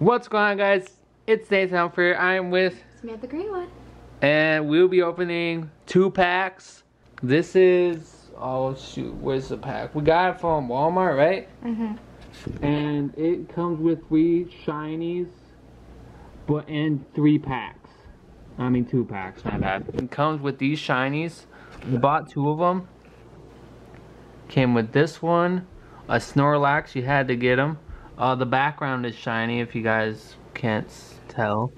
What's going on guys? It's Nathan Humphrey. I'm with Samantha Greenwood. and we'll be opening two packs. This is oh shoot, where's the pack? We got it from Walmart, right? Mm-hmm. And it comes with three shinies, but in three packs. I mean two packs, my bad. It comes with these shinies. We bought two of them. Came with this one, a Snorlax. You had to get them. Uh, the background is shiny, if you guys can't tell.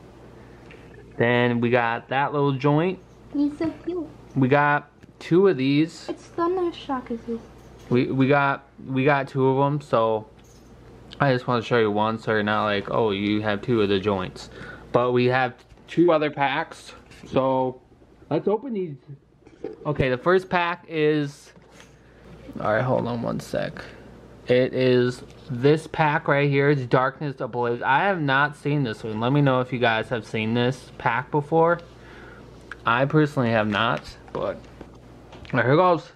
Then we got that little joint. He's so cute. We got two of these. It's Thunder Shock is. We we got we got two of them, so I just want to show you one, so you're not like, oh, you have two of the joints. But we have two other packs, so let's open these. Okay, the first pack is. All right, hold on one sec. It is this pack right here. It's Darkness Ablaze. I have not seen this one. Let me know if you guys have seen this pack before. I personally have not, but right, here goes.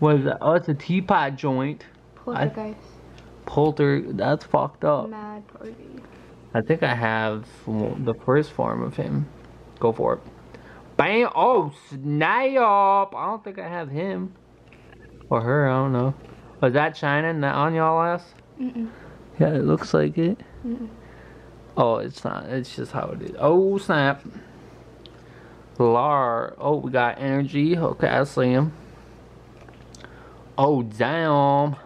What is that? Oh, it's a teapot joint. Poltergeist. Polter. That's fucked up. Mad Party. I think I have the first form of him. Go for it. Bam! Oh, snap! I don't think I have him. Or her, I don't know. Was that shining on y'all ass? Mm-mm. Yeah, it looks like it. Mm-mm. Oh, it's not. It's just how it is. Oh, snap. Lar. Oh, we got energy. Okay, I see him. Oh, damn.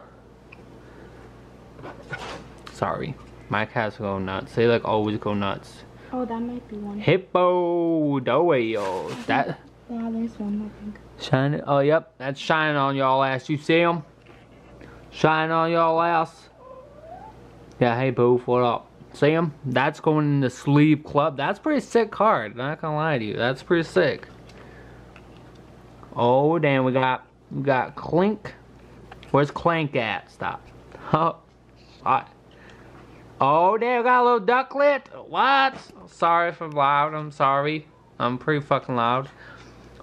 Sorry. My cats go nuts. They like always go nuts. Oh, that might be one. Hippo doyo. That Yeah, there's one, I think. shining. Oh, yep. That's shining on y'all ass. You see him? Shining on y'all ass. Yeah, hey, Boof, what up? Him? That's going in the sleeve club. That's pretty sick card. Not gonna lie to you. That's pretty sick. Oh, damn. We got, we got Klink. Where's Clank at? Stop. Oh, what? Oh, damn. We got a little Ducklett. What? Sorry I'm loud. I'm sorry. I'm pretty fucking loud.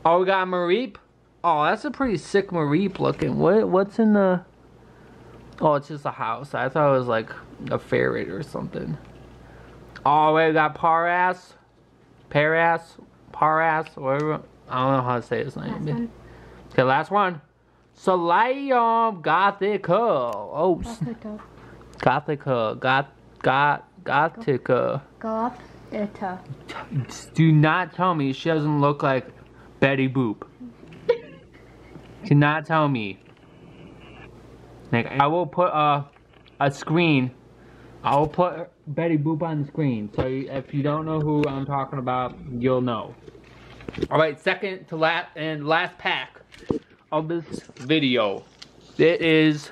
Oh, we got Mareep. Oh, that's a pretty sick Mareep looking. What? What's in the? Oh, it's just a house. I thought it was like a ferret or something. Oh, wait, we got Paras, Paras, Paras, whatever. I don't know how to say his Last name. one. Okay, last one. Soleum Gothica. Oh, Gothica. Gothica. Got, got, Gothica. Goth. Ita. Do not tell me she doesn't look like Betty Boop. Do not tell me. Like I will put a a screen. I will put Betty Boop on the screen, so if you don't know who I'm talking about, you'll know. All right, second to last and last pack of this video. It is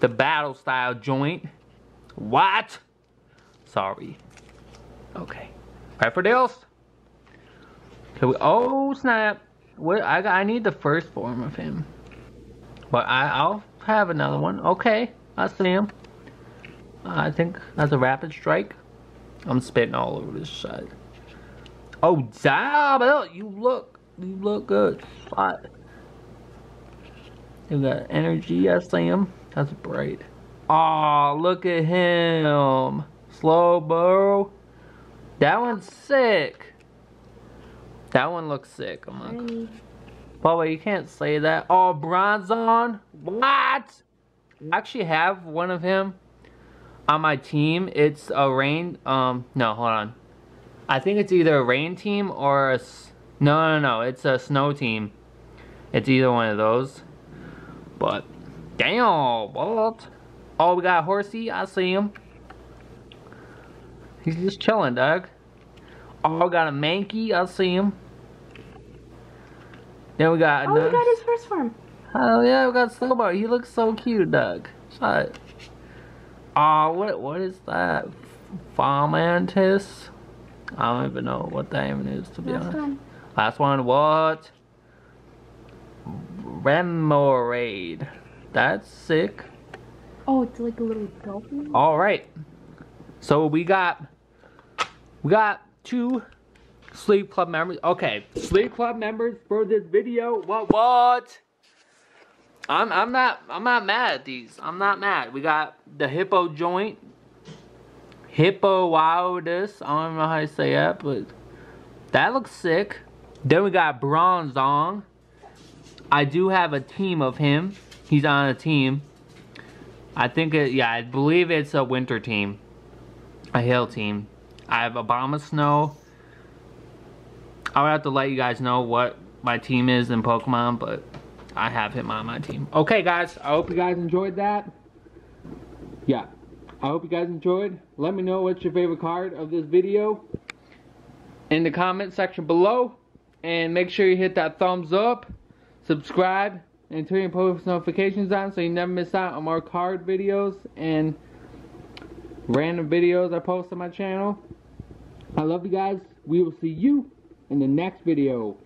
the battle style joint. What? Sorry. Okay. Right for deals. Can we? Oh snap! What? I. I need the first form of him. But I, I'll have another one. Okay, I see him. I think that's a rapid strike. I'm spitting all over this side. Oh! Look, You look. You look good. Spot. You got energy. I see him. That's bright. Oh, look at him. Slowbro. That one's sick. That one looks sick. I'm not. But wait, you can't say that. Oh, Bronzong? What? I actually have one of him on my team. It's a rain. Um, no, hold on. I think it's either a rain team or a. No, no, no. It's a snow team. It's either one of those. But, damn, what? Oh, we got Horsey. I see him. He's just chilling, Doug. Oh, got a Mankey. I see him. Then we got Oh, we got his first form. Oh yeah, we got Snowball. He looks so cute, Doug. Shut. Oh, what what is that? Fomantis? I don't even know what that even is to be Last honest. one. Last one, what? Remoraid. That's sick. Oh, it's like a little dolphin. All right. So we got we got two sleep club members. Okay, sleep club members for this video. What what? I'm I'm not I'm not mad at these. I'm not mad. We got the hippo joint. Hippowoudus. I don't know how to say that, but that looks sick. Then we got Bronzong. I do have a team of him. He's on a team. I think it, yeah, I believe it's a winter team. A hill team. I have Abomasnow. I'll have to let you guys know what my team is in Pokemon, but I have him on my team. Okay, guys, I hope you guys enjoyed that. Yeah, I hope you guys enjoyed. Let me know what's your favorite card of this video in the comment section below. And make sure you hit that thumbs up, subscribe, and turn your post notifications on so you never miss out on more card videos and random videos I post on my channel. I love you guys. We will see you in the next video.